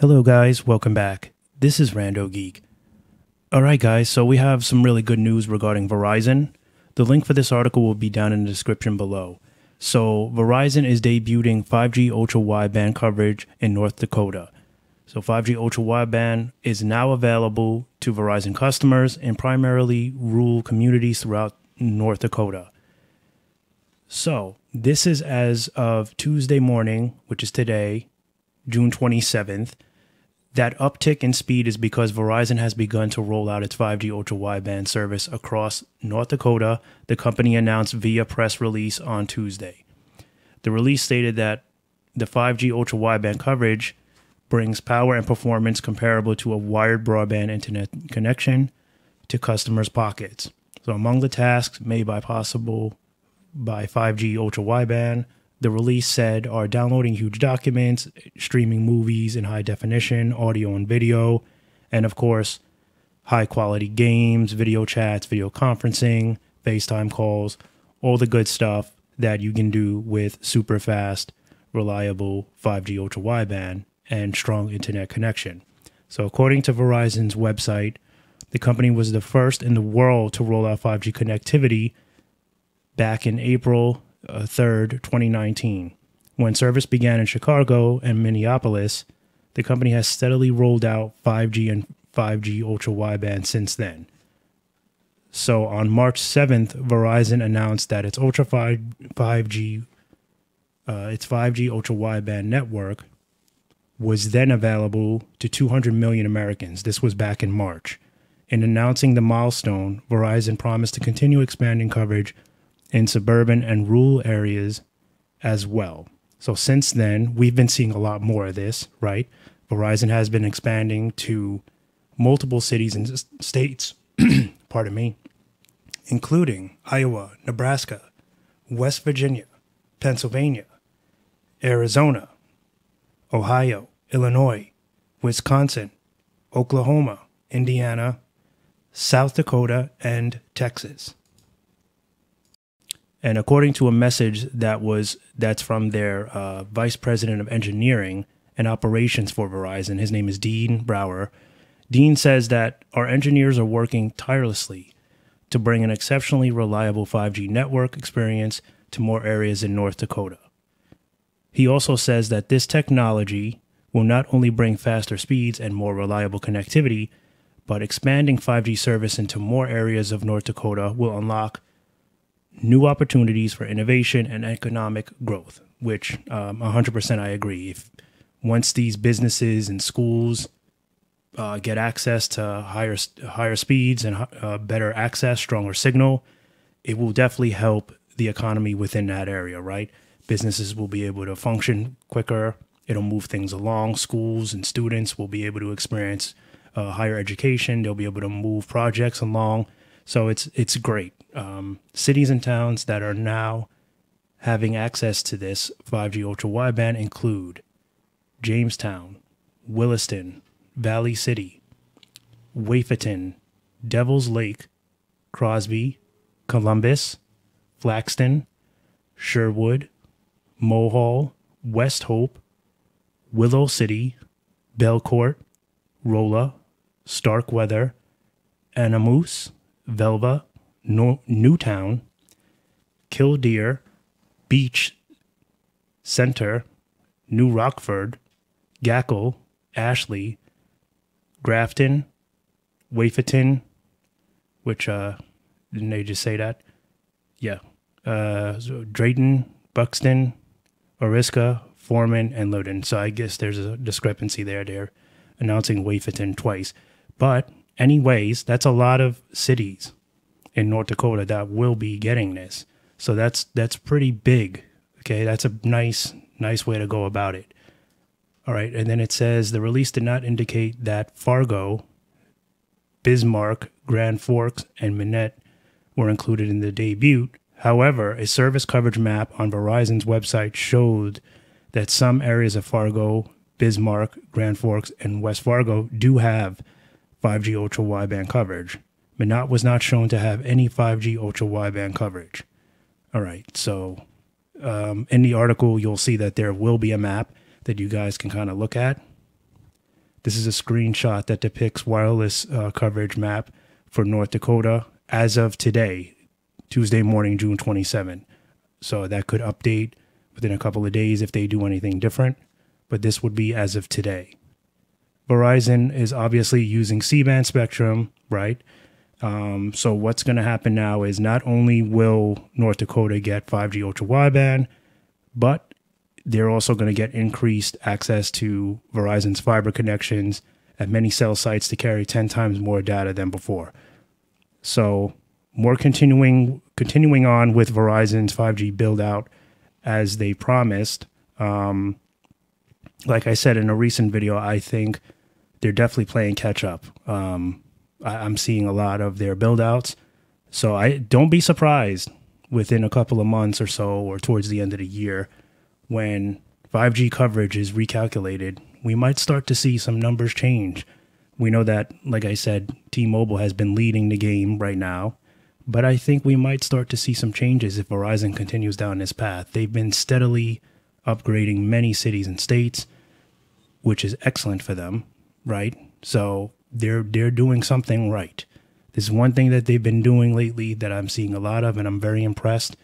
Hello, guys. Welcome back. This is Rando Geek. All right, guys. So we have some really good news regarding Verizon. The link for this article will be down in the description below. So Verizon is debuting 5G ultra wideband coverage in North Dakota. So 5G ultra wideband is now available to Verizon customers in primarily rural communities throughout North Dakota. So this is as of Tuesday morning, which is today, June 27th. That uptick in speed is because Verizon has begun to roll out its 5G ultra wideband service across North Dakota, the company announced via press release on Tuesday. The release stated that the 5G ultra wideband coverage brings power and performance comparable to a wired broadband internet connection to customers' pockets. So, among the tasks made by possible by 5G ultra wideband the release said are downloading huge documents, streaming movies in high definition, audio and video, and of course, high quality games, video chats, video conferencing, FaceTime calls, all the good stuff that you can do with super fast, reliable 5G ultra wideband and strong internet connection. So, according to Verizon's website, the company was the first in the world to roll out 5G connectivity back in April 3rd, uh, 2019. When service began in Chicago and Minneapolis, the company has steadily rolled out 5G and 5G ultra wideband since then. So on March 7th, Verizon announced that its ultra 5, 5G uh, its 5G ultra wideband network was then available to 200 million Americans. This was back in March. In announcing the milestone, Verizon promised to continue expanding coverage in suburban and rural areas as well. So since then, we've been seeing a lot more of this, right? Verizon has been expanding to multiple cities and states, pardon me, including Iowa, Nebraska, West Virginia, Pennsylvania, Arizona, Ohio, Illinois, Wisconsin, Oklahoma, Indiana, South Dakota, and Texas. And according to a message that was that's from their uh, vice president of engineering and operations for Verizon, his name is Dean Brower. Dean says that our engineers are working tirelessly to bring an exceptionally reliable 5G network experience to more areas in North Dakota. He also says that this technology will not only bring faster speeds and more reliable connectivity, but expanding 5G service into more areas of North Dakota will unlock new opportunities for innovation and economic growth, which um, 100% I agree. If once these businesses and schools uh, get access to higher higher speeds and uh, better access, stronger signal, it will definitely help the economy within that area. Right, businesses will be able to function quicker. It'll move things along. Schools and students will be able to experience uh, higher education. They'll be able to move projects along. So it's it's great um, cities and towns that are now having access to this 5G ultra wideband include Jamestown, Williston, Valley City, Wahpeton, Devils Lake, Crosby, Columbus, Flaxton, Sherwood, Mohall, Westhope, Willow City, Belcourt, Rolla, Starkweather, Anamoose, Velva, no- Newtown, Killdeer, Beach, Center, New Rockford, Gackle, Ashley, Grafton, Wahpeton, which uh didn't they just say that? Yeah. Uh so Drayton, Buxton, Oriska, Forman, and Loudon. So I guess there's a discrepancy there. They're announcing Wahpeton twice. But anyways, that's a lot of cities in North Dakota that will be getting this. So that's that's pretty big. Okay, that's a nice nice way to go about it. All right, and then it says the release did not indicate that Fargo, Bismarck, Grand Forks, and Minot were included in the debut. However, a service coverage map on Verizon's website showed that some areas of Fargo, Bismarck, Grand Forks, and West Fargo do have 5G ultra wideband coverage. Minot was not shown to have any 5G ultra wideband coverage. All right, so um, in the article, you'll see that there will be a map that you guys can kind of look at. This is a screenshot that depicts wireless uh, coverage map for North Dakota as of today, Tuesday morning, June 27. So that could update within a couple of days if they do anything different, but this would be as of today. Verizon is obviously using C band spectrum, right? Um, so what's going to happen now is not only will North Dakota get 5G ultra wideband, but they're also going to get increased access to Verizon's fiber connections at many cell sites to carry 10 times more data than before. So more continuing continuing on with Verizon's 5G build out as they promised. Um, like I said in a recent video, I think they're definitely playing catch up. Um, I, am seeing a lot of their build outs. So I don't be surprised within a couple of months or so, or towards the end of the year, when 5G coverage is recalculated, we might start to see some numbers change. We know that, like I said, T Mobile has been leading the game right now, but I think we might start to see some changes if Verizon continues down this path. They've been steadily upgrading many cities and states, which is excellent for them, right? So they're they're doing something right. This is one thing that they've been doing lately that I'm seeing a lot of, and I'm very impressed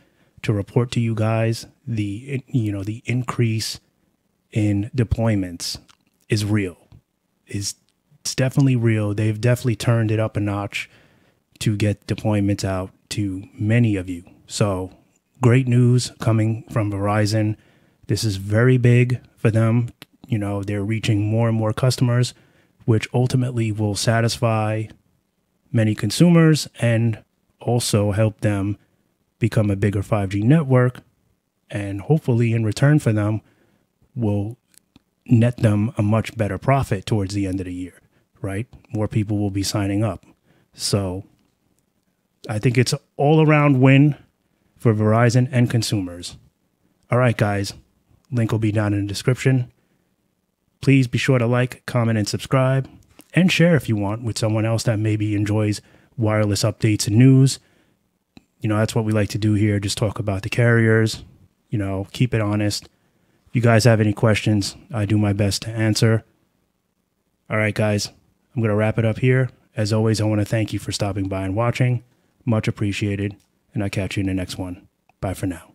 to report to you guys the you know the increase in deployments is real. Is it's definitely real. They've definitely turned it up a notch to get deployments out to many of you. So great news coming from Verizon. This is very big for them. You know, they're reaching more and more customers which ultimately will satisfy many consumers and also help them become a bigger 5G network. And hopefully, in return for them, will net them a much better profit towards the end of the year, right? More people will be signing up. So I think it's all around win for Verizon and consumers. All right, guys. Link will be down in the description. Please be sure to like, comment, and subscribe, and share if you want with someone else that maybe enjoys wireless updates and news. You know, that's what we like to do here, just talk about the carriers, you know, keep it honest. If you guys have any questions, I do my best to answer. All right, guys, I'm going to wrap it up here. As always, I want to thank you for stopping by and watching. Much appreciated, and I'll catch you in the next one. Bye for now.